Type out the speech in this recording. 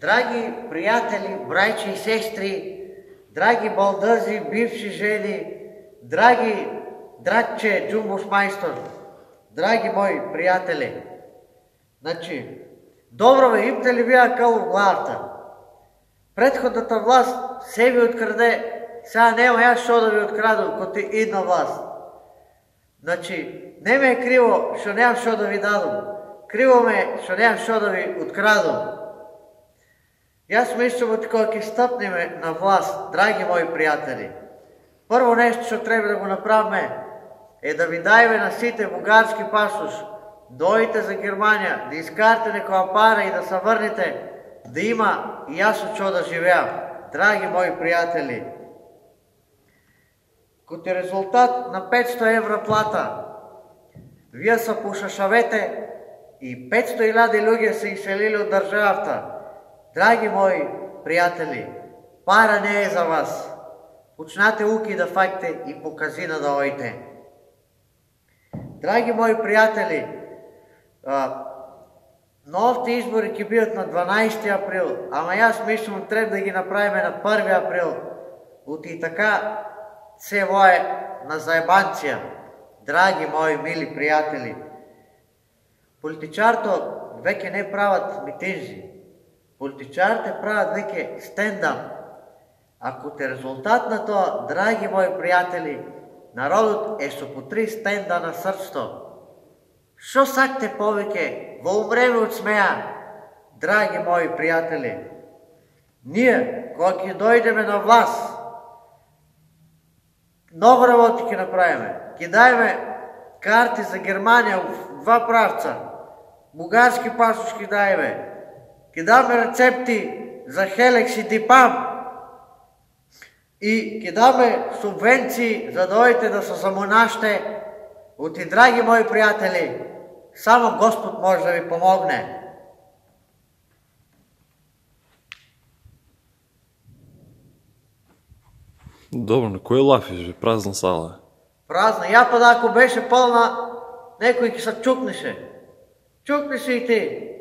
Драги приятели, брайчи и сестри, драги балдъзи, бивши жени, драги дратче, джумбуш майстор, драги мои приятели, значи, добро ме имате ли вие къл в главата? Предходната власт се ви откраде, сега нема аз що да ви открадам, като идна власт. Значи, не ме е криво, що нямам що да ви дадам. Криво ме, що нямам що да ви открадам. И аз мислям, такова ке стъпнеме на власт, драги мои приятели. Първо нещо, що трябва да го направим, е да ви дайме на сите бугарски пасош, дойте за Германия, да изкарате некоя пара и да се върнете, да има и аз от да живея. Драги мои приятели, като резултат на 500 евро плата, вие са пошашавете и 500 иляди люди са изселили от държавата. Драги мои приятели, пара не е за вас. Почнате уки да факте и по казина да ойте. Драги мои приятели, новите избори ќе бидат на 12 април, ама јас мислам треба да ги направиме на 1 април. От и така се вое на заебанција, драги мои мили пријатели. Политичарто веќе не прават митинзи. Политичарите прават веќе стендап. Ако те резултат на тоа, драги мои пријатели, народот е со по три стенда на срцето. Шо сакте повеќе во време од смеја, драги мои пријатели? Ние, кога ќе дојдеме на власт, много работи ќе направиме. Ќе дајме карти за Германија в два правца. Бугарски пасош ќе дајме. Ќе даме рецепти за Хелекс и Дипам. И ќе даме субвенции за да дојдете да се самонаште. Оти, драги мои пријатели, само Господ може да ви помогне. Добро, на кој лафиш? Празна сала. Празна. Ја па да ако беше пълна, некој ќе се чукнеше. Чукни се и ти.